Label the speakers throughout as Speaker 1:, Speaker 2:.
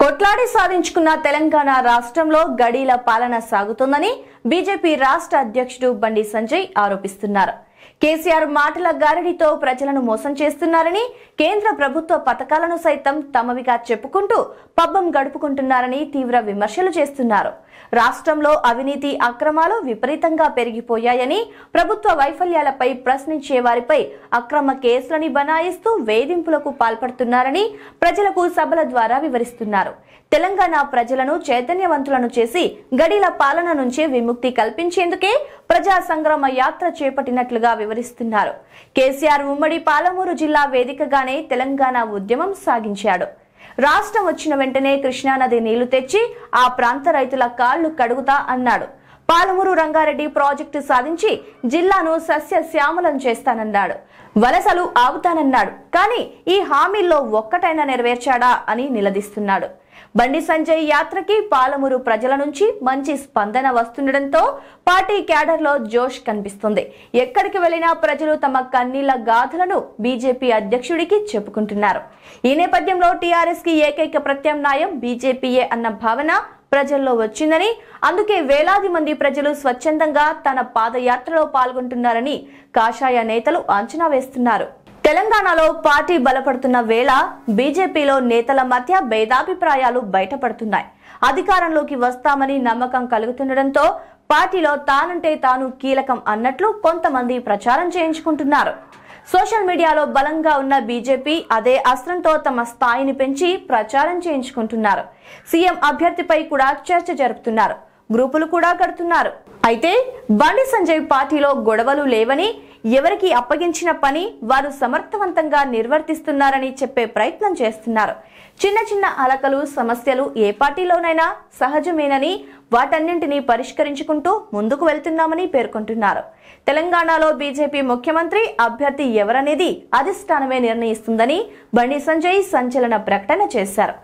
Speaker 1: కొట్లాడి సాధించుకున్న తెలంగాణ రాష్ట్రంలో గడీల పాలన సాగుతోందని బీజేపీ రాష్ట్ర అధ్యక్షుడు బండి సంజయ్ ఆరోపిస్తున్నారు. కేసీఆర్ మాటల గారడితో ప్రజలను మోసం చేస్తున్నారని కేంద్ర ప్రభుత్వ పథకాలను సైతం తమవిగా చెప్పుకుంటూ పబ్బం గడుపుకుంటున్నారని తీవ్ర విమర్శలు చేస్తున్నారు. రాష్ట్రంలో అవినీతి అక్రమాలు విపరీతంగా పెరిగిపోయాయని ప్రభుత్వ వైఫల్యాలపై ప్రశ్నించే వారిపై అక్రమ కేసులని బనాయిస్తూ వేధింపులకు పాల్పడుతున్నారని ప్రజలకు సభల ద్వారా వివరిస్తున్నారు. తెలంగాణ ప్రజలను చైతన్యవంతులను చేసి గడిల పాలన నుంచి విముక్తి కల్పించేందుకే ప్రజా సంగ్రామ యాత్ర చేపట్టినట్లుగా వివరిస్తున్నారు. కేసీఆర్ ఉమ్మడి పాలమూరు జిల్లా వేదికగానే తెలంగాణ ఉద్యమం సాగించాడు. రాష్ట్రం వచ్చిన వెంటనే కృష్ణానది నీళ్ళు తెచ్చి ఆ ప్రాంత రైతుల కాళ్ళు కడుగుతా అన్నాడు. పాలమూరు రంగారెడ్డి ప్రాజెక్టు సాధించి జిల్లాను సస్యశ్యామలం చేస్తానన్నాడు. వలసలు ఆగుతానన్నాడు. కానీ ఈ హామీల్లో ఒక్కటైనా నెరవేర్చాడా అని నిలదీస్తున్నాడు. బండి సంజయ్ యాత్రకి పాలమూరు ప్రజల నుంచి మంచి స్పందన వస్తుండటంతో పార్టీ క్యాడర్లో జోష్ కనిపిస్తుంది. ఎక్కడికి వెళ్ళినా ప్రజలు తమ కన్నీళ్ళ గాథలను బీజేపీ అధ్యక్షుడికి చెప్పుకుంటున్నారు. ఈ నేపథ్యంలో టీఆర్ఎస్కి ఏకైక ప్రత్యామ్నాయం బీజేపీయే అన్న భావన ప్రజల్లో వచ్చిందని అందుకే వేలాది మంది ప్రజలు స్వచ్ఛందంగా తన పాదయాత్రలో పాల్గొంటున్నారని కాషాయ నేతలు అంచనా వేస్తున్నారు. తెలంగాణలో పార్టీ బలపడుతున్న వేళ బీజేపీలో నేతల మధ్య భేదాభిప్రాయాలు బయటపడుతున్నాయి. అధికారంలోకి వస్తామని నమ్మకం కలుగుతుండటంతో పార్టీలో తానంటే తాను కీలకం అన్నట్లు కొంతమంది ప్రచారం చేయించుకుంటున్నారు. సోషల్ మీడియాలో బలంగా ఉన్న బీజేపీ అదే అస్త్రంతో తమ స్థాయిని పెంచి ప్రచారం చేయించుకుంటున్నారు. సీఎం అభ్యర్థిపై కూడా చర్చ జరుపుతున్నారు. గ్రూపులు కూడా కడుతున్నారు. అయితే బండి సంజయ్ పార్టీలో గొడవలు లేవని ఎవరికి అప్పగించిన పని వారు సమర్థవంతంగా నిర్వర్తిస్తున్నారని చెప్పే ప్రయత్నం చేస్తున్నారు. చిన్న చిన్న అలకలు సమస్యలు ఏ పార్టీలోనైనా సహజమేనని వాటన్నింటినీ పరిష్కరించుకుంటూ ముందుకు వెళ్తున్నామని పేర్కొంటున్నారు. తెలంగాణలో బీజేపీ ముఖ్యమంత్రి అభ్యర్థి ఎవరనేది అధిష్టానమే నిర్ణయిస్తుందని బండి సంజయ్ సంచలన ప్రకటన చేశారు.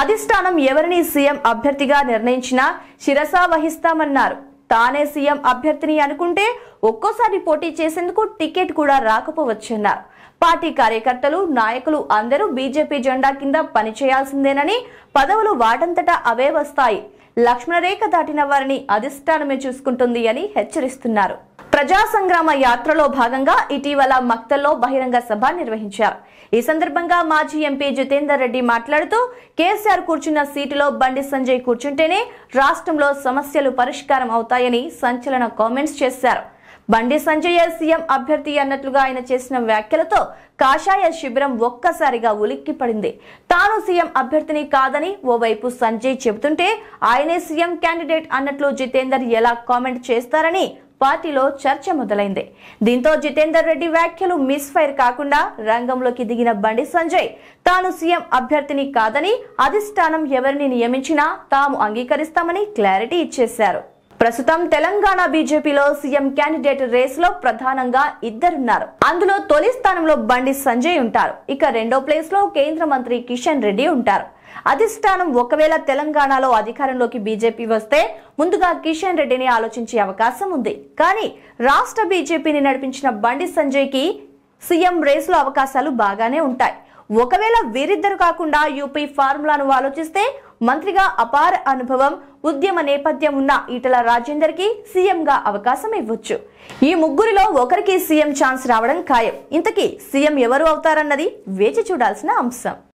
Speaker 1: అధిష్టానం ఎవరిని సీఎం అభ్యర్థిగా నిర్ణయించినా శిరసా వహిస్తామన్నారు. తానే సీఎం అభ్యర్థిని అనుకుంటే ఒక్కోసారి పోటీ చేసేందుకు టికెట్ కూడా రాకపోవచ్చన్నారు. పార్టీ కార్యకర్తలు నాయకులు అందరూ బీజేపీ జెండా కింద పనిచేయాల్సిందేనని పదవులు వాటంతటా అవే వస్తాయి. లక్ష్మణరేఖ దాటిన వారిని అధిష్టానమే చూసుకుంటుంది అని హెచ్చరిస్తున్నారు. ప్రజా సంగ్రామ యాత్రలో భాగంగా ఇటీవల మక్తల్లో బహిరంగ సభ నిర్వహించారు. ఈ సందర్భంగా మాజీ ఎంపీ జితేందర్ రెడ్డి మాట్లాడుతూ కేసీఆర్ కూర్చున్న సీటులో బండి సంజయ్ కూర్చుంటేనే రాష్ట్రంలో సమస్యలు పరిష్కారం అవుతాయని సంచలన కామెంట్స్ చేశారు. బండి సంజయ్ సీఎం అభ్యర్థి అన్నట్లుగా ఆయన చేసిన వ్యాఖ్యలతో కాషాయ శిబిరం ఒక్కసారిగా ఉలిక్కిపడింది తాను సీఎం అభ్యర్థిని కాదని ఓవైపు సంజయ్ చెబుతుంటే ఆయనే సీఎం క్యాండిడేట్ అన్నట్లు జితేందర్ ఎలా కామెంట్ చేస్తారని పార్టీలో చర్చ మొదలైంది. దీంతో జితేందర్ రెడ్డి వ్యాఖ్యలు మిస్ ఫైర్ కాకుండా రంగంలోకి దిగిన బండి సంజయ్. తాను సీఎం అభ్యర్థిని కాదని అధిష్టానం ఎవరిని నియమించినా తాము అంగీకరిస్తామని క్లారిటీ ఇచ్చేశారు. ప్రస్తుతం తెలంగాణ బీజేపీలో సీఎం క్యాండిడేట్ రేస్లో ప్రధానంగా ఇద్దరున్నారు. అందులో తొలి స్థానంలో బండి సంజయ్ ఉంటారు. ఇక రెండో ప్లేస్లో కేంద్ర మంత్రి కిషన్ రెడ్డి ఉంటారు. అధిష్టానం ఒకవేళ తెలంగాణలో అధికారంలోకి బీజేపీ వస్తే ముందుగా కిషన్ రెడ్డిని ఆలోచించే అవకాశం ఉంది. కానీ రాష్ట్ర బీజేపీని నడిపించిన బండి సంజయ్కి సీఎం రేసులో అవకాశాలు బాగానే ఉంటాయి. ఒకవేళ వీరిద్దరు కాకుండా యూపీ ఫార్ములాను ఆలోచిస్తే మంత్రిగా అపార అనుభవం ఉద్యమ నేపథ్యం ఉన్న ఈటల రాజేందర్కి సీఎంగా అవకాశం ఇవ్వచ్చు. ఈ ముగ్గురిలో ఒకరికి సీఎం ఛాన్స్ రావడం ఖాయం. ఇంతకీ సీఎం ఎవరు అవుతారన్నది వేచి చూడాల్సిన అంశం.